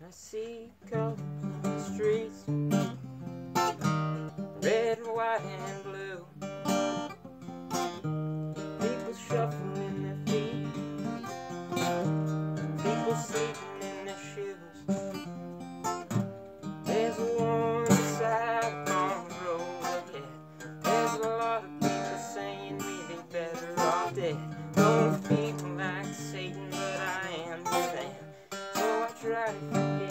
I see cold streets, red, white, and blue. Música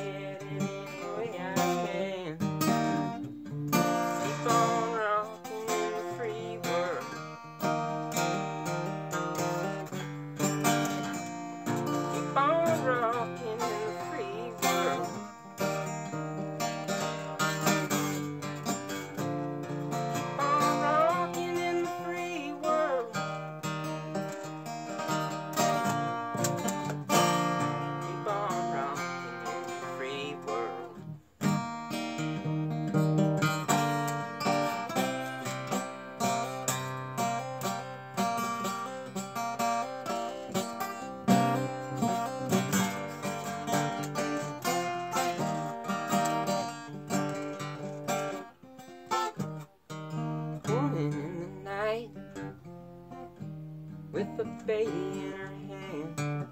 with a baby in her hand.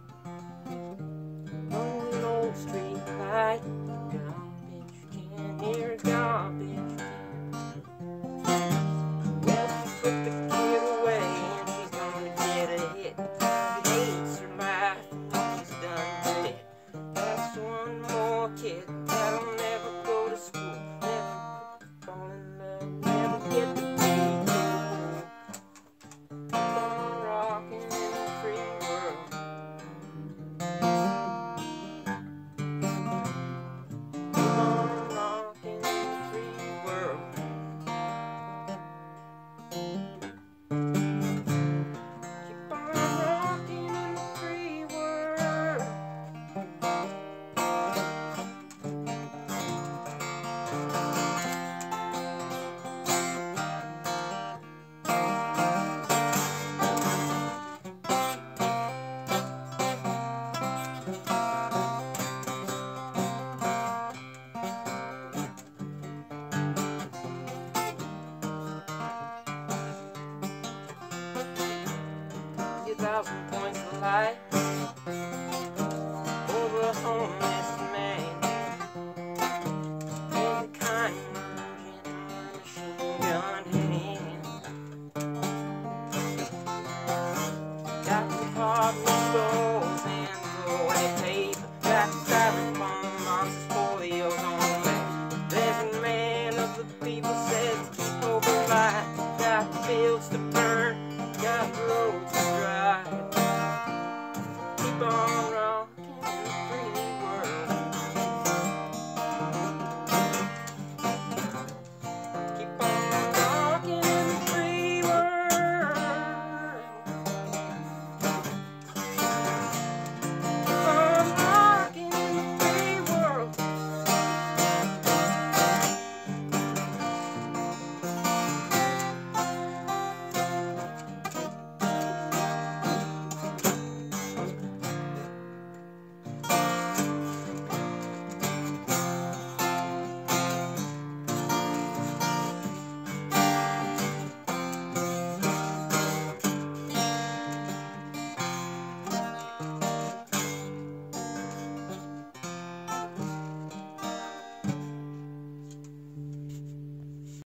thousand points of light over a homeless man in the conversion machine gun hand. Got the hard star.